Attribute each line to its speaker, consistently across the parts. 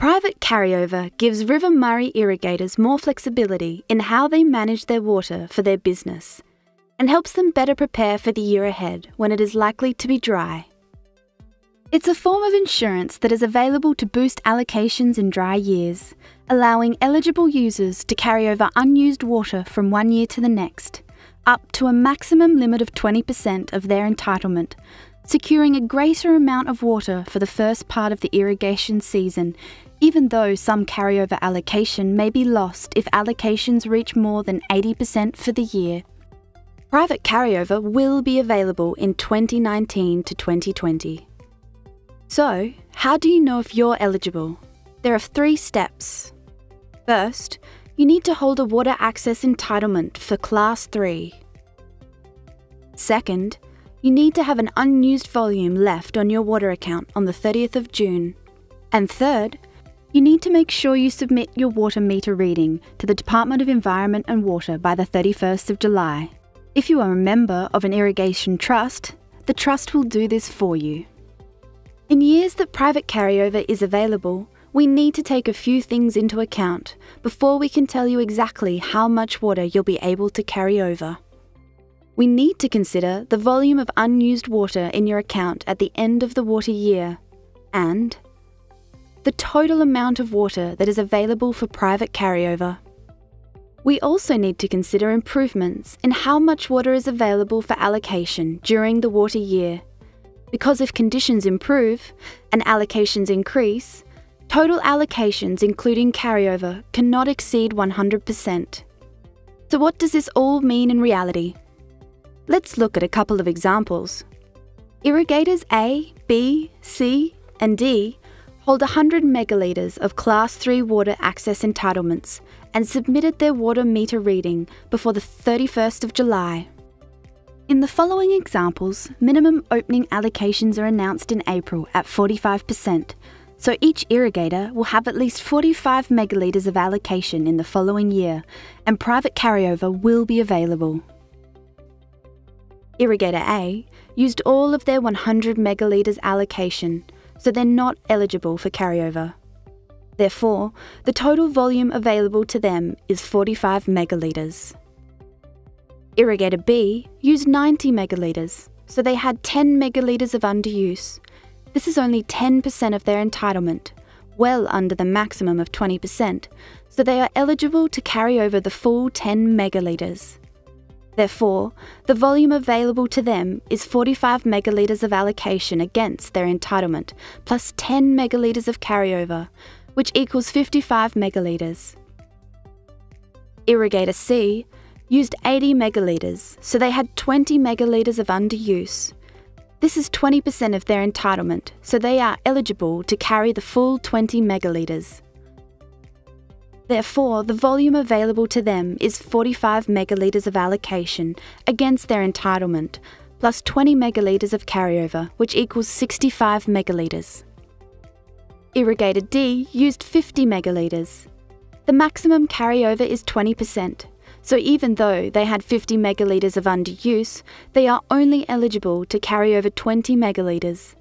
Speaker 1: Private carryover gives River Murray irrigators more flexibility in how they manage their water for their business and helps them better prepare for the year ahead when it is likely to be dry. It's a form of insurance that is available to boost allocations in dry years, allowing eligible users to carry over unused water from one year to the next, up to a maximum limit of 20% of their entitlement, securing a greater amount of water for the first part of the irrigation season, even though some carryover allocation may be lost if allocations reach more than 80% for the year. Private carryover will be available in 2019 to 2020. So, how do you know if you're eligible? There are three steps. First, you need to hold a water access entitlement for Class 3. Second, you need to have an unused volume left on your water account on the 30th of June. And third, you need to make sure you submit your water meter reading to the Department of Environment and Water by the 31st of July. If you are a member of an irrigation trust, the trust will do this for you. In years that private carryover is available, we need to take a few things into account before we can tell you exactly how much water you'll be able to carry over. We need to consider the volume of unused water in your account at the end of the water year and the total amount of water that is available for private carryover. We also need to consider improvements in how much water is available for allocation during the water year because if conditions improve and allocations increase, total allocations, including carryover, cannot exceed 100%. So, what does this all mean in reality? Let's look at a couple of examples. Irrigators A, B, C, and D hold 100 megalitres of Class 3 water access entitlements and submitted their water meter reading before the 31st of July in the following examples, minimum opening allocations are announced in April at 45%, so each irrigator will have at least 45 megalitres of allocation in the following year, and private carryover will be available. Irrigator A used all of their 100 megalitres allocation, so they're not eligible for carryover. Therefore, the total volume available to them is 45 megalitres. Irrigator B used 90 megalitres, so they had 10 megalitres of underuse. This is only 10% of their entitlement, well under the maximum of 20%, so they are eligible to carry over the full 10 megalitres. Therefore, the volume available to them is 45 megalitres of allocation against their entitlement, plus 10 megalitres of carryover, which equals 55 megalitres. Irrigator C used 80 megalitres, so they had 20 megalitres of underuse. This is 20% of their entitlement, so they are eligible to carry the full 20 megalitres. Therefore, the volume available to them is 45 megalitres of allocation against their entitlement, plus 20 megalitres of carryover, which equals 65 megalitres. Irrigator D used 50 megalitres. The maximum carryover is 20%, so even though they had 50 megalitres of underuse, they are only eligible to carry over 20 megalitres.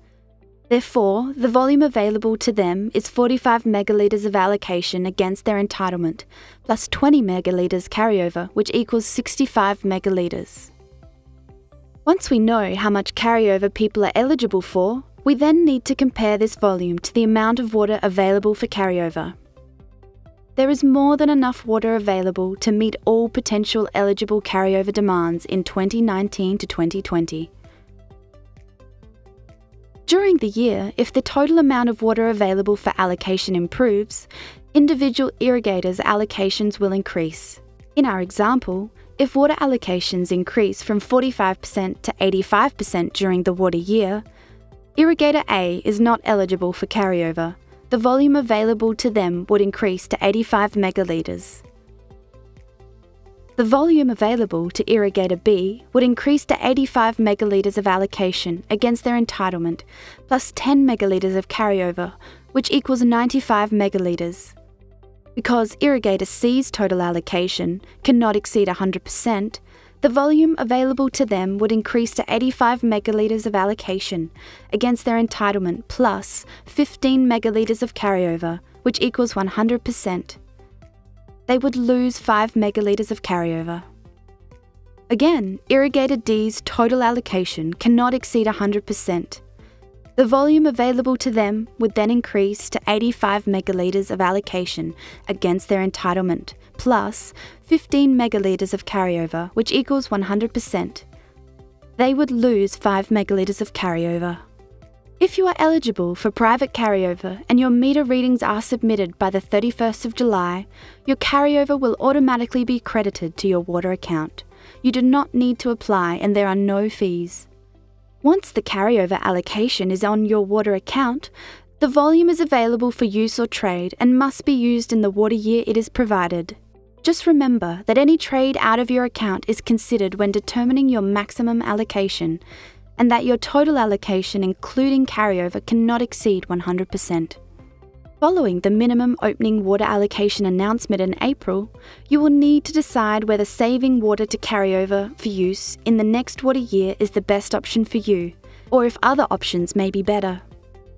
Speaker 1: Therefore, the volume available to them is 45 megalitres of allocation against their entitlement, plus 20 megalitres carryover, which equals 65 megalitres. Once we know how much carryover people are eligible for, we then need to compare this volume to the amount of water available for carryover there is more than enough water available to meet all potential eligible carryover demands in 2019 to 2020. During the year, if the total amount of water available for allocation improves, individual irrigators' allocations will increase. In our example, if water allocations increase from 45% to 85% during the water year, Irrigator A is not eligible for carryover the volume available to them would increase to 85 megalitres. The volume available to Irrigator B would increase to 85 megalitres of allocation against their entitlement, plus 10 megalitres of carryover, which equals 95 megalitres. Because Irrigator C's total allocation cannot exceed 100%, the volume available to them would increase to 85 megalitres of allocation against their entitlement plus 15 megalitres of carryover, which equals 100%. They would lose 5 megalitres of carryover. Again, Irrigator D's total allocation cannot exceed 100%. The volume available to them would then increase to 85 megalitres of allocation against their entitlement, plus 15 megalitres of carryover, which equals 100%. They would lose 5 megalitres of carryover. If you are eligible for private carryover and your meter readings are submitted by the 31st of July, your carryover will automatically be credited to your water account. You do not need to apply and there are no fees. Once the carryover allocation is on your water account, the volume is available for use or trade and must be used in the water year it is provided. Just remember that any trade out of your account is considered when determining your maximum allocation, and that your total allocation, including carryover, cannot exceed 100%. Following the minimum opening water allocation announcement in April, you will need to decide whether saving water to carryover for use in the next water year is the best option for you, or if other options may be better.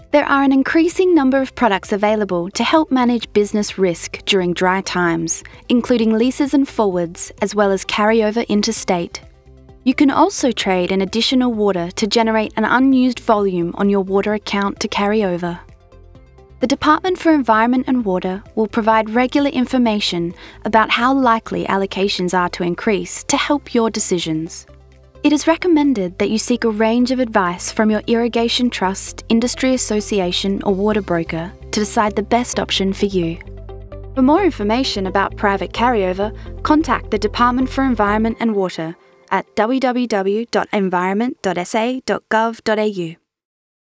Speaker 1: There are an increasing number of products available to help manage business risk during dry times, including leases and forwards, as well as carryover interstate. You can also trade in additional water to generate an unused volume on your water account to carry over. The Department for Environment and Water will provide regular information about how likely allocations are to increase to help your decisions. It is recommended that you seek a range of advice from your irrigation trust, industry association, or water broker to decide the best option for you. For more information about private carryover, contact the Department for Environment and Water at www.environment.sa.gov.au.